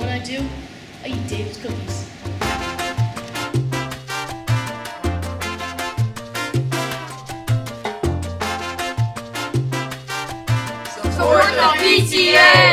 what I do? I eat Dave's cookies. So, so we're the PTA!